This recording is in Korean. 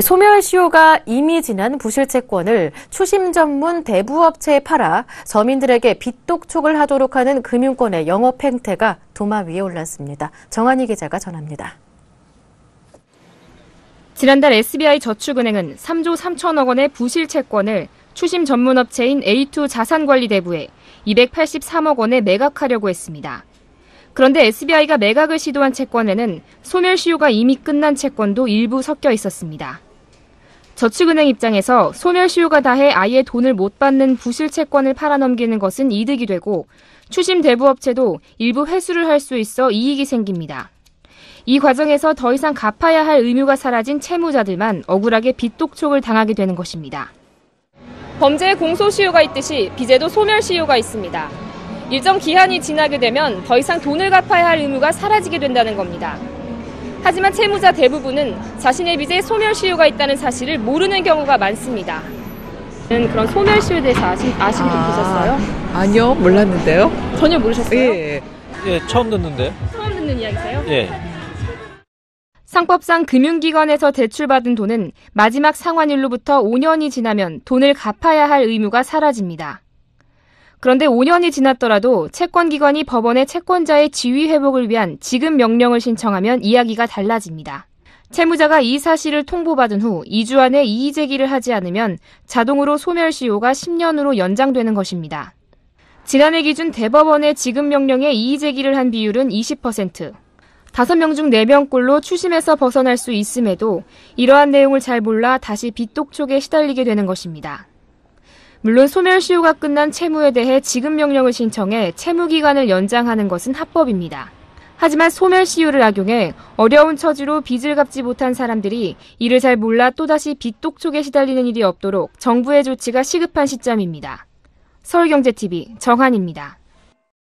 소멸시효가 이미 지난 부실채권을 추심 전문 대부업체에 팔아 서민들에게 빚독촉을 하도록 하는 금융권의 영업 행태가 도마 위에 올랐습니다. 정한희 기자가 전합니다. 지난달 SBI 저축은행은 3조 3천억 원의 부실 채권을 추심 전문업체인 A2 자산관리대부에 283억 원에 매각하려고 했습니다. 그런데 SBI가 매각을 시도한 채권에는 소멸시효가 이미 끝난 채권도 일부 섞여 있었습니다. 저축은행 입장에서 소멸시효가 다해 아예 돈을 못 받는 부실 채권을 팔아넘기는 것은 이득이 되고 추심 대부업체도 일부 회수를 할 수 있어 이익이 생깁니다. 이 과정에서 더 이상 갚아야 할 의무가 사라진 채무자들만 억울하게 빚독촉을 당하게 되는 것입니다. 범죄의 공소시효가 있듯이 빚에도 소멸시효가 있습니다. 일정 기한이 지나게 되면 더 이상 돈을 갚아야 할 의무가 사라지게 된다는 겁니다. 하지만 채무자 대부분은 자신의 빚에 소멸시효가 있다는 사실을 모르는 경우가 많습니다. 그런 소멸시효에 대해서 아시, 아시고 아. 계셨어요? 아니요, 몰랐는데요. 전혀 모르셨어요? 예. 예, 처음 듣는데. 처음 듣는 이야기세요? 예. 상법상 금융기관에서 대출받은 돈은 마지막 상환일로부터 5년이 지나면 돈을 갚아야 할 의무가 사라집니다. 그런데 5년이 지났더라도 채권기관이 법원에 채권자의 지위 회복을 위한 지급 명령을 신청하면 이야기가 달라집니다. 채무자가 이 사실을 통보받은 후 2주 안에 이의 제기를 하지 않으면 자동으로 소멸시효가 10년으로 연장되는 것입니다. 지난해 기준 대법원의 지급 명령에 이의 제기를 한 비율은 20%, 5명 중 4명꼴로 추심에서 벗어날 수 있음에도 이러한 내용을 잘 몰라 다시 빚독촉에 시달리게 되는 것입니다. 물론 소멸시효가 끝난 채무에 대해 지급 명령을 신청해 채무 기간을 연장하는 것은 합법입니다. 하지만 소멸시효를 악용해 어려운 처지로 빚을 갚지 못한 사람들이 이를 잘 몰라 또다시 빚독촉에 시달리는 일이 없도록 정부의 조치가 시급한 시점입니다. 서울경제TV 정한입니다.